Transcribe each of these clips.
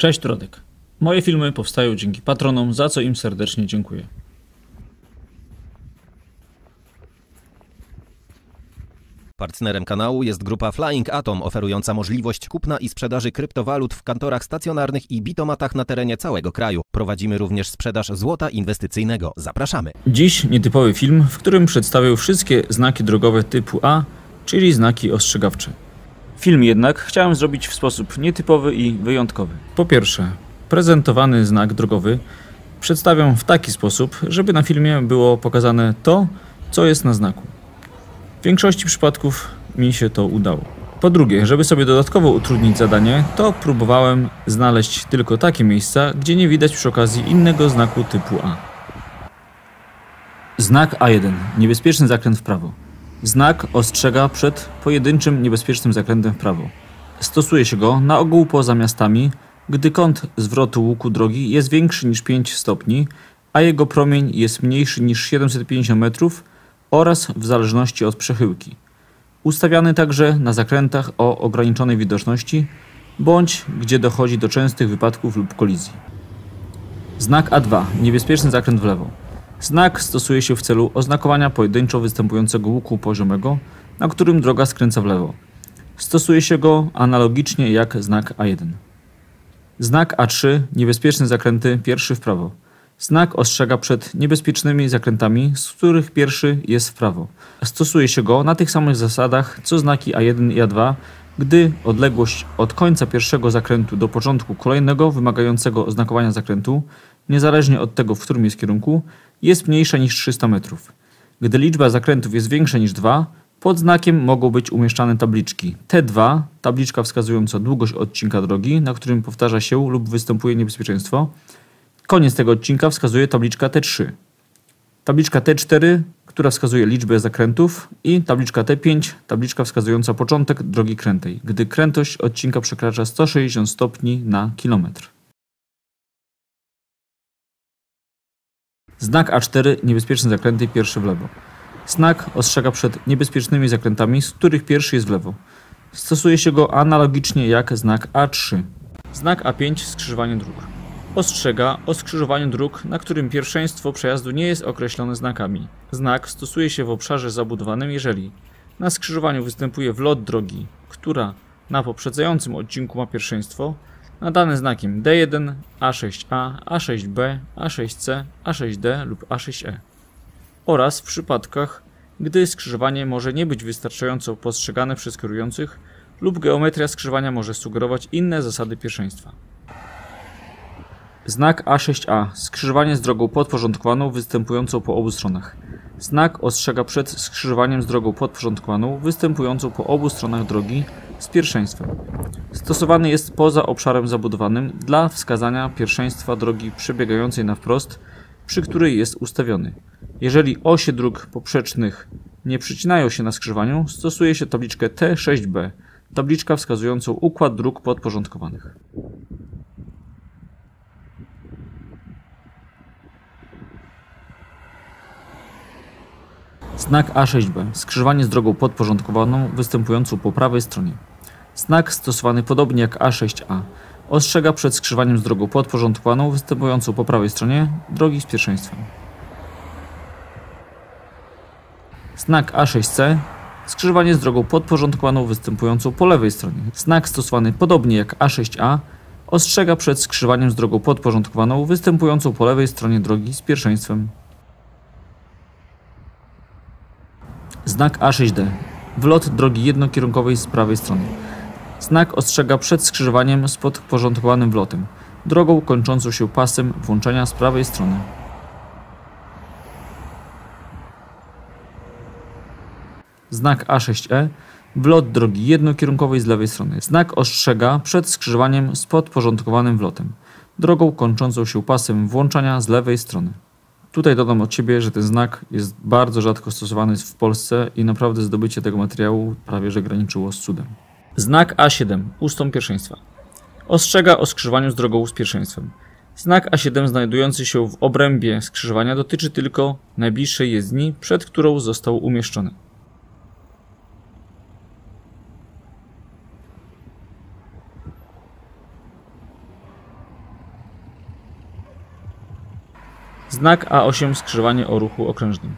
Cześć Rodek. Moje filmy powstają dzięki patronom, za co im serdecznie dziękuję. Partnerem kanału jest grupa Flying Atom, oferująca możliwość kupna i sprzedaży kryptowalut w kantorach stacjonarnych i bitomatach na terenie całego kraju. Prowadzimy również sprzedaż złota inwestycyjnego. Zapraszamy. Dziś nietypowy film, w którym przedstawię wszystkie znaki drogowe typu A, czyli znaki ostrzegawcze. Film jednak chciałem zrobić w sposób nietypowy i wyjątkowy. Po pierwsze, prezentowany znak drogowy przedstawiam w taki sposób, żeby na filmie było pokazane to, co jest na znaku. W większości przypadków mi się to udało. Po drugie, żeby sobie dodatkowo utrudnić zadanie, to próbowałem znaleźć tylko takie miejsca, gdzie nie widać przy okazji innego znaku typu A. Znak A1. Niebezpieczny zakręt w prawo. Znak ostrzega przed pojedynczym niebezpiecznym zakrętem w prawo. Stosuje się go na ogół poza miastami, gdy kąt zwrotu łuku drogi jest większy niż 5 stopni, a jego promień jest mniejszy niż 750 metrów oraz w zależności od przechyłki. Ustawiany także na zakrętach o ograniczonej widoczności bądź gdzie dochodzi do częstych wypadków lub kolizji. Znak A2. Niebezpieczny zakręt w lewo. Znak stosuje się w celu oznakowania pojedynczo występującego łuku poziomego, na którym droga skręca w lewo. Stosuje się go analogicznie jak znak A1. Znak A3. Niebezpieczne zakręty pierwszy w prawo. Znak ostrzega przed niebezpiecznymi zakrętami, z których pierwszy jest w prawo. Stosuje się go na tych samych zasadach co znaki A1 i A2, gdy odległość od końca pierwszego zakrętu do początku kolejnego wymagającego oznakowania zakrętu, niezależnie od tego, w którym jest kierunku, jest mniejsza niż 300 metrów. Gdy liczba zakrętów jest większa niż 2, pod znakiem mogą być umieszczane tabliczki T2, tabliczka wskazująca długość odcinka drogi, na którym powtarza się lub występuje niebezpieczeństwo. Koniec tego odcinka wskazuje tabliczka T3. Tabliczka T4, która wskazuje liczbę zakrętów i tabliczka T5, tabliczka wskazująca początek drogi krętej, gdy krętość odcinka przekracza 160 stopni na kilometr. Znak A4 niebezpieczne zakręty pierwszy w lewo. Znak ostrzega przed niebezpiecznymi zakrętami, z których pierwszy jest w lewo. Stosuje się go analogicznie jak znak A3. Znak A5 skrzyżowanie dróg. Ostrzega o skrzyżowaniu dróg, na którym pierwszeństwo przejazdu nie jest określone znakami. Znak stosuje się w obszarze zabudowanym, jeżeli na skrzyżowaniu występuje wlot drogi, która na poprzedzającym odcinku ma pierwszeństwo, nadane znakiem D1, A6A, A6B, A6C, A6D lub A6E oraz w przypadkach, gdy skrzyżowanie może nie być wystarczająco postrzegane przez kierujących lub geometria skrzyżowania może sugerować inne zasady pierwszeństwa. Znak A6A. Skrzyżowanie z drogą podporządkowaną występującą po obu stronach. Znak ostrzega przed skrzyżowaniem z drogą podporządkowaną występującą po obu stronach drogi z pierwszeństwem. Stosowany jest poza obszarem zabudowanym dla wskazania pierwszeństwa drogi przebiegającej na wprost, przy której jest ustawiony. Jeżeli osie dróg poprzecznych nie przycinają się na skrzyżowaniu, stosuje się tabliczkę T6B, tabliczka wskazującą układ dróg podporządkowanych. Znak A6B. Skrzyżowanie z drogą podporządkowaną występującą po prawej stronie. Znak stosowany podobnie jak A6A. Ostrzega przed skrzyżowaniem z drogą podporządkowaną występującą po prawej stronie drogi z pierwszeństwem. Znak A6C. Skrzyżowanie z drogą podporządkowaną występującą po lewej stronie. Znak stosowany podobnie jak A6A. Ostrzega przed skrzyżowaniem z drogą podporządkowaną występującą po lewej stronie drogi z pierwszeństwem. Znak A6D. Wlot drogi jednokierunkowej z prawej strony. Znak ostrzega przed skrzyżowaniem z podporządkowanym wlotem. Drogą kończącą się pasem włączenia z prawej strony. Znak A6E. Wlot drogi jednokierunkowej z lewej strony. Znak ostrzega przed skrzyżowaniem z podporządkowanym wlotem. Drogą kończącą się pasem włączania z lewej strony. Tutaj dodam od Ciebie, że ten znak jest bardzo rzadko stosowany w Polsce i naprawdę zdobycie tego materiału prawie że graniczyło z cudem. Znak A7. Ustąp pierwszeństwa. Ostrzega o skrzyżowaniu z drogą z pierwszeństwem. Znak A7 znajdujący się w obrębie skrzyżowania dotyczy tylko najbliższej jezdni, przed którą został umieszczony. Znak A8 skrzyżowanie o ruchu okrężnym.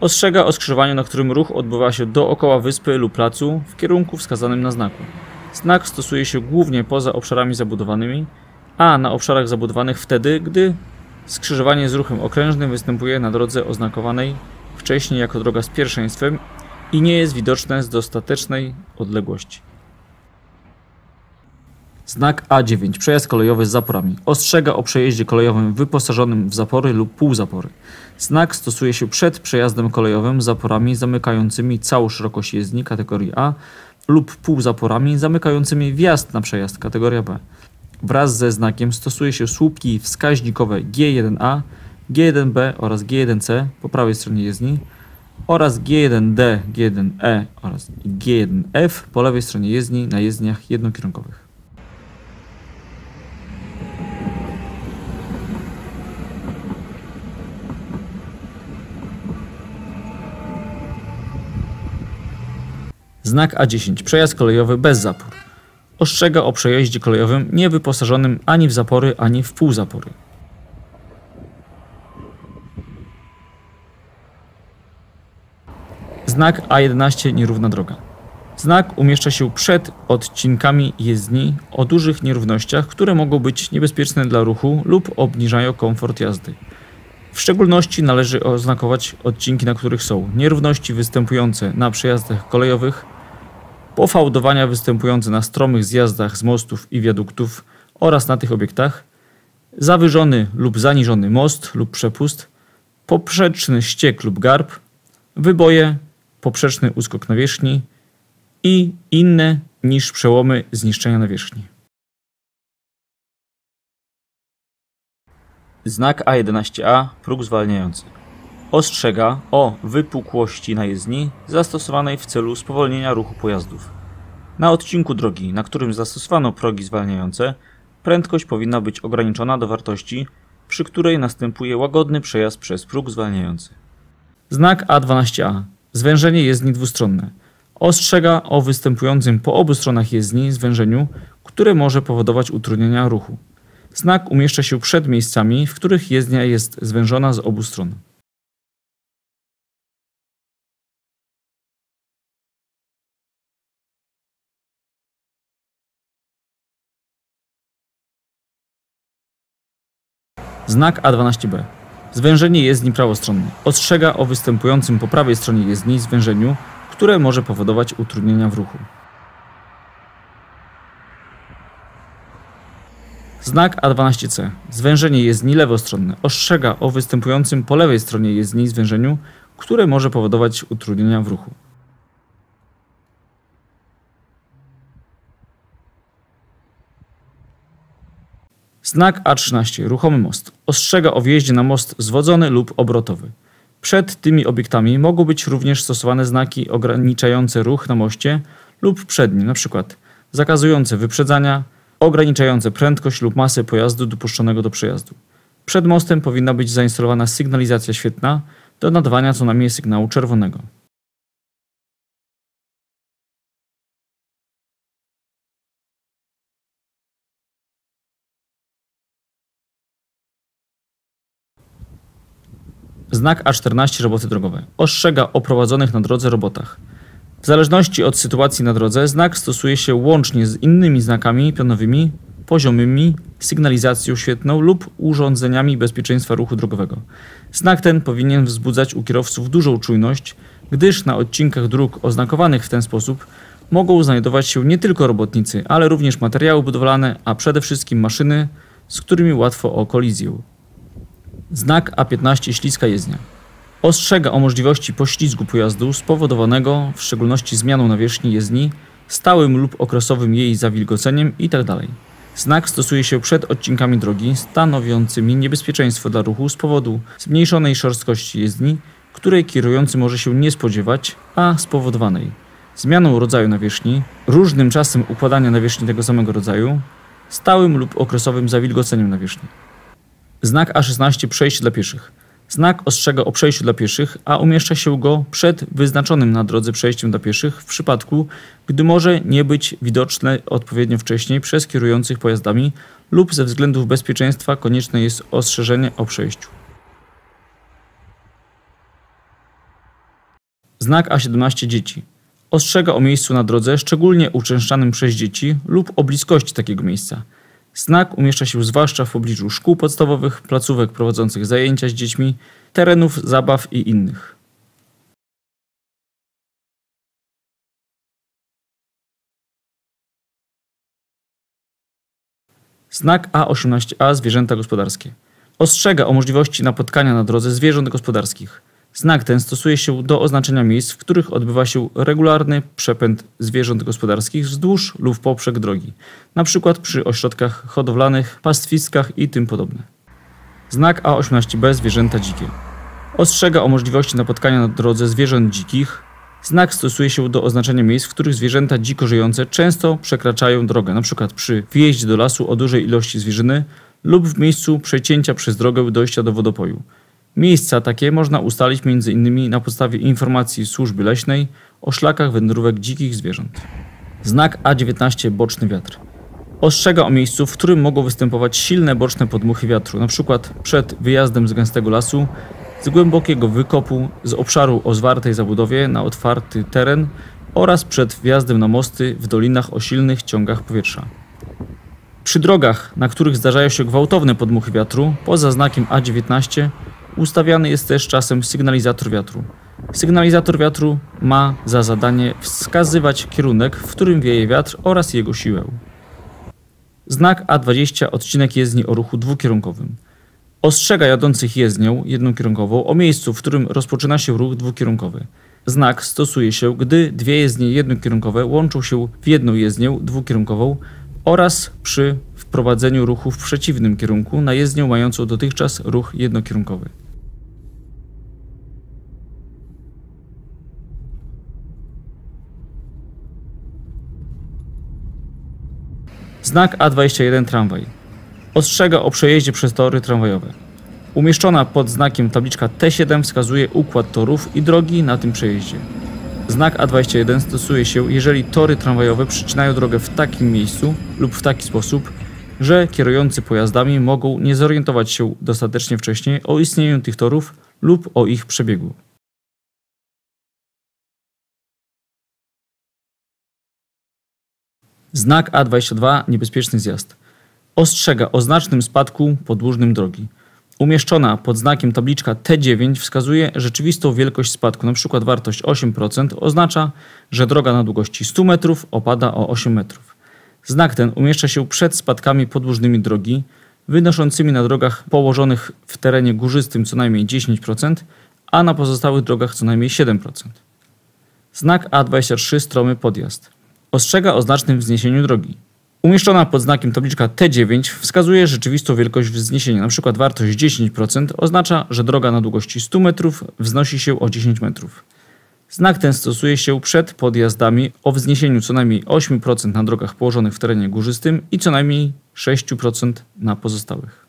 Ostrzega o skrzyżowaniu, na którym ruch odbywa się dookoła wyspy lub placu w kierunku wskazanym na znaku. Znak stosuje się głównie poza obszarami zabudowanymi, a na obszarach zabudowanych wtedy, gdy skrzyżowanie z ruchem okrężnym występuje na drodze oznakowanej wcześniej jako droga z pierwszeństwem i nie jest widoczne z dostatecznej odległości. Znak A9. Przejazd kolejowy z zaporami. Ostrzega o przejeździe kolejowym wyposażonym w zapory lub półzapory. Znak stosuje się przed przejazdem kolejowym z zaporami zamykającymi całą szerokość jezdni kategorii A lub półzaporami zamykającymi wjazd na przejazd kategoria B. Wraz ze znakiem stosuje się słupki wskaźnikowe G1A, G1B oraz G1C po prawej stronie jezdni oraz G1D, G1E oraz G1F po lewej stronie jezdni na jezdniach jednokierunkowych. Znak A10. Przejazd kolejowy bez zapór. Ostrzega o przejeździe kolejowym niewyposażonym ani w zapory, ani w półzapory. Znak A11 nierówna droga. Znak umieszcza się przed odcinkami jezdni o dużych nierównościach, które mogą być niebezpieczne dla ruchu lub obniżają komfort jazdy. W szczególności należy oznakować odcinki, na których są nierówności występujące na przejazdach kolejowych, pofałdowania występujące na stromych zjazdach z mostów i wiaduktów oraz na tych obiektach, zawyżony lub zaniżony most lub przepust, poprzeczny ściek lub garb, wyboje, poprzeczny uskok nawierzchni i inne niż przełomy zniszczenia nawierzchni. Znak A11A próg zwalniający. Ostrzega o wypukłości na jezdni zastosowanej w celu spowolnienia ruchu pojazdów. Na odcinku drogi, na którym zastosowano progi zwalniające, prędkość powinna być ograniczona do wartości, przy której następuje łagodny przejazd przez próg zwalniający. Znak A12A. Zwężenie jezdni dwustronne. Ostrzega o występującym po obu stronach jezdni zwężeniu, które może powodować utrudnienia ruchu. Znak umieszcza się przed miejscami, w których jezdnia jest zwężona z obu stron. Znak A12B. Zwężenie jezdni prawostronnej. Ostrzega o występującym po prawej stronie jezdni zwężeniu, które może powodować utrudnienia w ruchu. Znak A12C. Zwężenie jezdni lewostronne. Ostrzega o występującym po lewej stronie jezdni zwężeniu, które może powodować utrudnienia w ruchu. Znak A13. Ruchomy most. Ostrzega o wjeździe na most zwodzony lub obrotowy. Przed tymi obiektami mogą być również stosowane znaki ograniczające ruch na moście lub przed nim, np. zakazujące wyprzedzania, ograniczające prędkość lub masę pojazdu dopuszczonego do przejazdu. Przed mostem powinna być zainstalowana sygnalizacja świetna do nadawania co najmniej sygnału czerwonego. Znak A14 roboty drogowe. Ostrzega o prowadzonych na drodze robotach. W zależności od sytuacji na drodze, znak stosuje się łącznie z innymi znakami pionowymi, poziomymi, sygnalizacją świetną lub urządzeniami bezpieczeństwa ruchu drogowego. Znak ten powinien wzbudzać u kierowców dużą czujność, gdyż na odcinkach dróg oznakowanych w ten sposób mogą znajdować się nie tylko robotnicy, ale również materiały budowlane, a przede wszystkim maszyny, z którymi łatwo o kolizję. Znak A15 śliska jezdnia. Ostrzega o możliwości poślizgu pojazdu spowodowanego w szczególności zmianą nawierzchni jezdni, stałym lub okresowym jej zawilgoceniem itd. Znak stosuje się przed odcinkami drogi stanowiącymi niebezpieczeństwo dla ruchu z powodu zmniejszonej szorstkości jezdni, której kierujący może się nie spodziewać, a spowodowanej zmianą rodzaju nawierzchni, różnym czasem układania nawierzchni tego samego rodzaju, stałym lub okresowym zawilgoceniem nawierzchni. Znak A16 przejście dla pieszych. Znak ostrzega o przejściu dla pieszych, a umieszcza się go przed wyznaczonym na drodze przejściem dla pieszych w przypadku, gdy może nie być widoczne odpowiednio wcześniej przez kierujących pojazdami lub ze względów bezpieczeństwa konieczne jest ostrzeżenie o przejściu. Znak A17 dzieci. Ostrzega o miejscu na drodze, szczególnie uczęszczanym przez dzieci lub o bliskości takiego miejsca – Znak umieszcza się zwłaszcza w pobliżu szkół podstawowych, placówek prowadzących zajęcia z dziećmi, terenów zabaw i innych. Znak A18A zwierzęta gospodarskie. Ostrzega o możliwości napotkania na drodze zwierząt gospodarskich. Znak ten stosuje się do oznaczenia miejsc, w których odbywa się regularny przepęd zwierząt gospodarskich wzdłuż lub poprzek drogi, np. przy ośrodkach hodowlanych, pastwiskach i tym podobne. Znak A18B zwierzęta dzikie. Ostrzega o możliwości napotkania na drodze zwierząt dzikich. Znak stosuje się do oznaczenia miejsc, w których zwierzęta dziko żyjące często przekraczają drogę, np. przy wjeździe do lasu o dużej ilości zwierzyny lub w miejscu przecięcia przez drogę dojścia do wodopoju. Miejsca takie można ustalić m.in. na podstawie informacji służby leśnej o szlakach wędrówek dzikich zwierząt. Znak A19 boczny wiatr. Ostrzega o miejscu, w którym mogą występować silne boczne podmuchy wiatru, np. przed wyjazdem z gęstego lasu, z głębokiego wykopu, z obszaru o zwartej zabudowie na otwarty teren oraz przed wjazdem na mosty w dolinach o silnych ciągach powietrza. Przy drogach, na których zdarzają się gwałtowne podmuchy wiatru, poza znakiem A19 Ustawiany jest też czasem sygnalizator wiatru. Sygnalizator wiatru ma za zadanie wskazywać kierunek, w którym wieje wiatr oraz jego siłę. Znak A20 odcinek jezdni o ruchu dwukierunkowym. Ostrzega jadących jezdnią jednokierunkową o miejscu, w którym rozpoczyna się ruch dwukierunkowy. Znak stosuje się, gdy dwie jezdnie jednokierunkowe łączą się w jedną jezdnię dwukierunkową oraz przy wprowadzeniu ruchu w przeciwnym kierunku na jezdnię mającą dotychczas ruch jednokierunkowy. Znak A21 tramwaj. Ostrzega o przejeździe przez tory tramwajowe. Umieszczona pod znakiem tabliczka T7 wskazuje układ torów i drogi na tym przejeździe. Znak A21 stosuje się, jeżeli tory tramwajowe przycinają drogę w takim miejscu lub w taki sposób, że kierujący pojazdami mogą nie zorientować się dostatecznie wcześnie o istnieniu tych torów lub o ich przebiegu. Znak A22 niebezpieczny zjazd. Ostrzega o znacznym spadku podłużnym drogi. Umieszczona pod znakiem tabliczka T9 wskazuje rzeczywistą wielkość spadku, np. wartość 8% oznacza, że droga na długości 100 metrów opada o 8 metrów. Znak ten umieszcza się przed spadkami podłużnymi drogi, wynoszącymi na drogach położonych w terenie górzystym co najmniej 10%, a na pozostałych drogach co najmniej 7%. Znak A23 stromy podjazd ostrzega o znacznym wzniesieniu drogi. Umieszczona pod znakiem tabliczka T9 wskazuje rzeczywistą wielkość wzniesienia, np. wartość 10% oznacza, że droga na długości 100 metrów wznosi się o 10 metrów. Znak ten stosuje się przed podjazdami o wzniesieniu co najmniej 8% na drogach położonych w terenie górzystym i co najmniej 6% na pozostałych.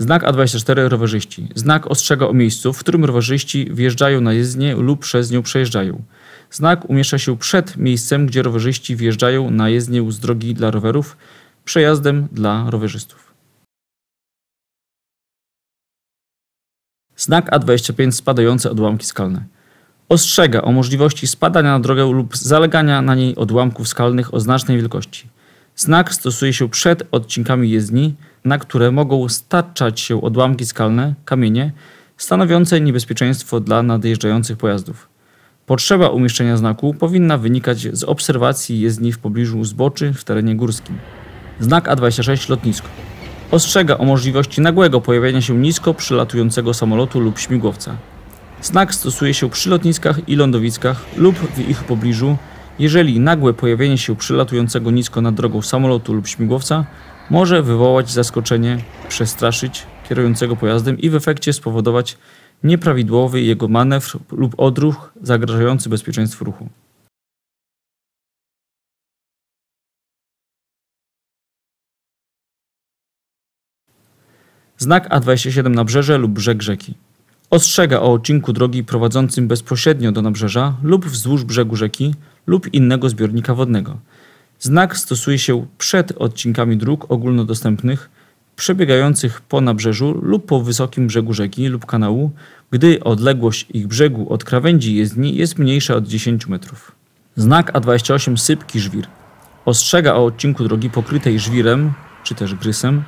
Znak A24 rowerzyści. Znak ostrzega o miejscu, w którym rowerzyści wjeżdżają na jezdnię lub przez nią przejeżdżają. Znak umieszcza się przed miejscem, gdzie rowerzyści wjeżdżają na jezdnię z drogi dla rowerów, przejazdem dla rowerzystów. Znak A25 spadające odłamki skalne. Ostrzega o możliwości spadania na drogę lub zalegania na niej odłamków skalnych o znacznej wielkości. Znak stosuje się przed odcinkami jezdni, na które mogą staczać się odłamki skalne, kamienie, stanowiące niebezpieczeństwo dla nadjeżdżających pojazdów. Potrzeba umieszczenia znaku powinna wynikać z obserwacji jezdni w pobliżu zboczy w terenie górskim. Znak A26 lotnisko. Ostrzega o możliwości nagłego pojawienia się nisko przylatującego samolotu lub śmigłowca. Znak stosuje się przy lotniskach i lądowiskach lub w ich pobliżu, jeżeli nagłe pojawienie się przylatującego nisko nad drogą samolotu lub śmigłowca może wywołać zaskoczenie, przestraszyć kierującego pojazdem i w efekcie spowodować nieprawidłowy jego manewr lub odruch zagrażający bezpieczeństwu ruchu. Znak A27 nabrzeże lub brzeg rzeki. Ostrzega o odcinku drogi prowadzącym bezpośrednio do nabrzeża lub wzdłuż brzegu rzeki lub innego zbiornika wodnego. Znak stosuje się przed odcinkami dróg ogólnodostępnych, przebiegających po nabrzeżu lub po wysokim brzegu rzeki lub kanału, gdy odległość ich brzegu od krawędzi jezdni jest mniejsza od 10 metrów. Znak A28 sypki żwir ostrzega o odcinku drogi pokrytej żwirem czy też grysem,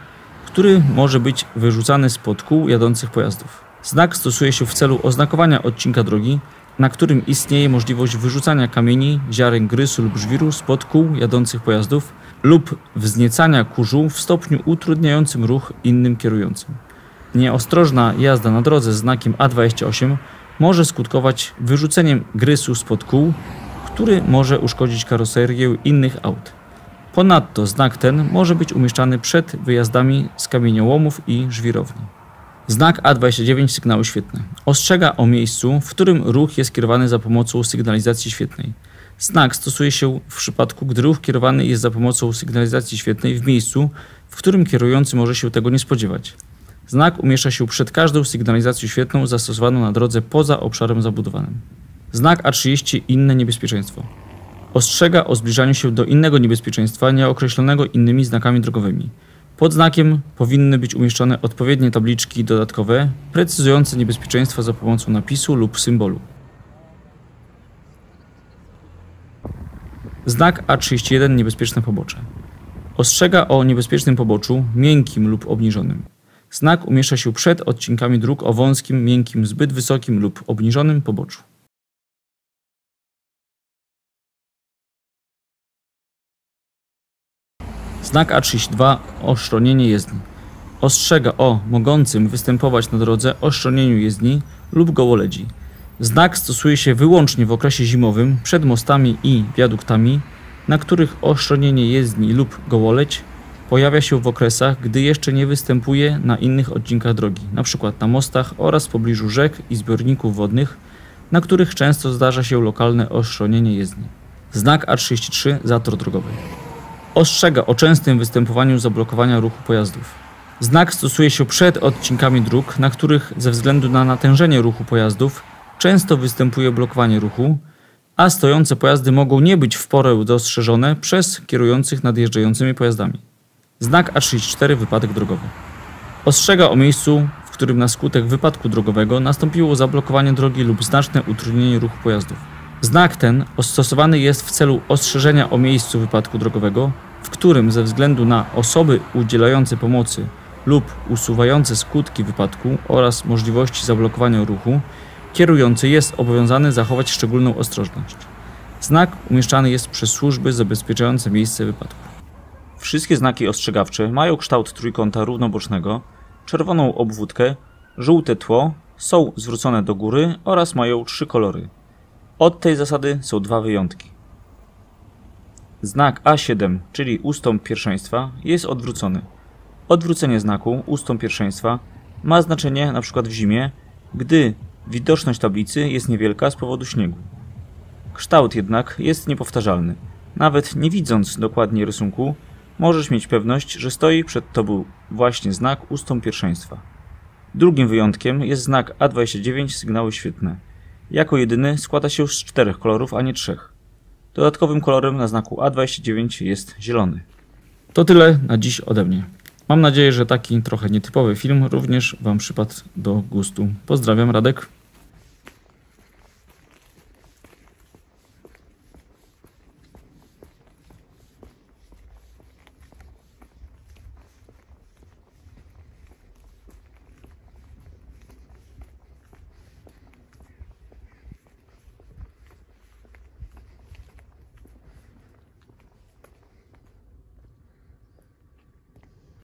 który może być wyrzucany spod kół jadących pojazdów. Znak stosuje się w celu oznakowania odcinka drogi, na którym istnieje możliwość wyrzucania kamieni, ziaren grysu lub żwiru spod kół jadących pojazdów lub wzniecania kurzu w stopniu utrudniającym ruch innym kierującym. Nieostrożna jazda na drodze z znakiem A28 może skutkować wyrzuceniem grysu spod kół, który może uszkodzić karoserię innych aut. Ponadto znak ten może być umieszczany przed wyjazdami z kamieniołomów i żwirowni. Znak A29 sygnały świetne. Ostrzega o miejscu, w którym ruch jest kierowany za pomocą sygnalizacji świetnej. Znak stosuje się w przypadku, gdy ruch kierowany jest za pomocą sygnalizacji świetnej w miejscu, w którym kierujący może się tego nie spodziewać. Znak umieszcza się przed każdą sygnalizacją świetną zastosowaną na drodze poza obszarem zabudowanym. Znak A30 inne niebezpieczeństwo. Ostrzega o zbliżaniu się do innego niebezpieczeństwa nieokreślonego innymi znakami drogowymi. Pod znakiem powinny być umieszczone odpowiednie tabliczki dodatkowe precyzujące niebezpieczeństwa za pomocą napisu lub symbolu. Znak A31 niebezpieczne pobocze. Ostrzega o niebezpiecznym poboczu, miękkim lub obniżonym. Znak umieszcza się przed odcinkami dróg o wąskim, miękkim, zbyt wysokim lub obniżonym poboczu. Znak A32 oszronienie jezdni. Ostrzega o mogącym występować na drodze oszronieniu jezdni lub gołoledzi. Znak stosuje się wyłącznie w okresie zimowym przed mostami i wiaduktami, na których oszronienie jezdni lub gołoleć pojawia się w okresach, gdy jeszcze nie występuje na innych odcinkach drogi, np. na mostach oraz w pobliżu rzek i zbiorników wodnych, na których często zdarza się lokalne oszronienie jezdni. Znak A33 zator drogowy. Ostrzega o częstym występowaniu zablokowania ruchu pojazdów. Znak stosuje się przed odcinkami dróg, na których ze względu na natężenie ruchu pojazdów często występuje blokowanie ruchu, a stojące pojazdy mogą nie być w porę dostrzeżone przez kierujących nadjeżdżającymi pojazdami. Znak A34 wypadek drogowy. Ostrzega o miejscu, w którym na skutek wypadku drogowego nastąpiło zablokowanie drogi lub znaczne utrudnienie ruchu pojazdów. Znak ten stosowany jest w celu ostrzeżenia o miejscu wypadku drogowego, w którym ze względu na osoby udzielające pomocy lub usuwające skutki wypadku oraz możliwości zablokowania ruchu, kierujący jest obowiązany zachować szczególną ostrożność. Znak umieszczany jest przez służby zabezpieczające miejsce wypadku. Wszystkie znaki ostrzegawcze mają kształt trójkąta równobocznego, czerwoną obwódkę, żółte tło, są zwrócone do góry oraz mają trzy kolory. Od tej zasady są dwa wyjątki. Znak A7, czyli ustąp pierwszeństwa, jest odwrócony. Odwrócenie znaku, ustąp pierwszeństwa, ma znaczenie np. w zimie, gdy widoczność tablicy jest niewielka z powodu śniegu. Kształt jednak jest niepowtarzalny. Nawet nie widząc dokładnie rysunku, możesz mieć pewność, że stoi przed tobą właśnie znak ustąp pierwszeństwa. Drugim wyjątkiem jest znak A29 sygnały świetne. Jako jedyny składa się z czterech kolorów, a nie trzech. Dodatkowym kolorem na znaku A29 jest zielony. To tyle na dziś ode mnie. Mam nadzieję, że taki trochę nietypowy film również Wam przypadł do gustu. Pozdrawiam, Radek.